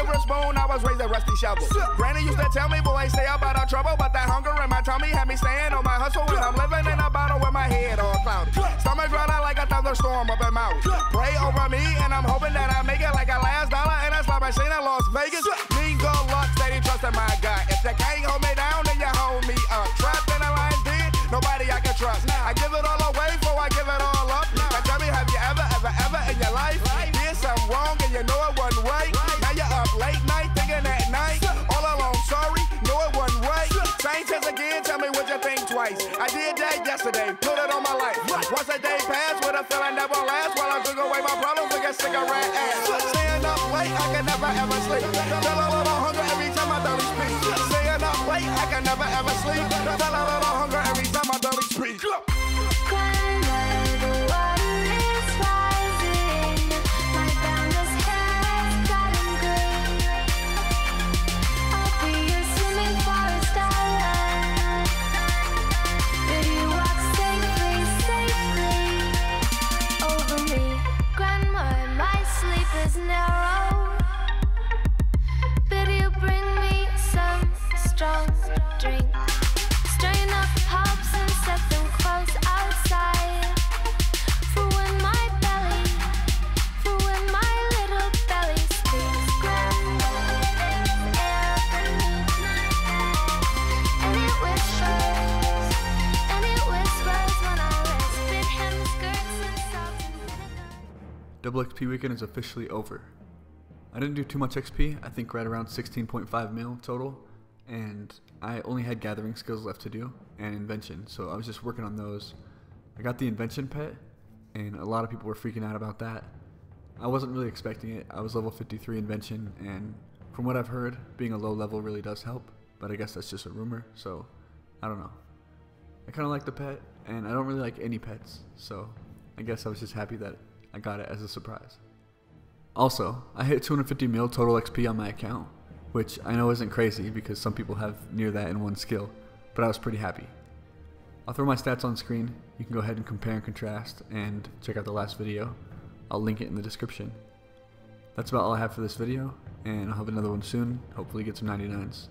Silver spoon, I was raised a rusty shovel. Granny used to tell me, boy, stay out of trouble, but that hunger in my tummy had me staying on my hustle when I'm living in a bottle with my head all cloudy. Stomach running like a thunderstorm up in Maui. Pray over me, and I'm hoping that I make it like a last dollar and in a slot machine in Las Vegas. Did that yesterday, put it on my life. Once a day passed with a feeling that won't last while I took away my problems with a cigarette ass. Staying up late, I can never ever sleep. Feel a little hunger every time I don't speak. Staying up late, I can never ever sleep. Feel a little hunger every time I don't speak. Strong Double XP weekend is officially over. I didn't do too much XP, I think right around 16.5 mil total, and I only had gathering skills left to do and invention, so I was just working on those. I got the invention pet, and a lot of people were freaking out about that. I wasn't really expecting it. I was level 53 invention, and from what I've heard, being a low level really does help, but I guess that's just a rumor, so I don't know. I kind of like the pet, and I don't really like any pets, so I guess I was just happy that I got it as a surprise. Also, I hit 250 mil total XP on my account, which I know isn't crazy because some people have near that in one skill, but I was pretty happy. I'll throw my stats on screen, you can go ahead and compare and contrast and check out the last video. I'll link it in the description. That's about all I have for this video, and I'll have another one soon, hopefully get some 99s.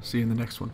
See you in the next one.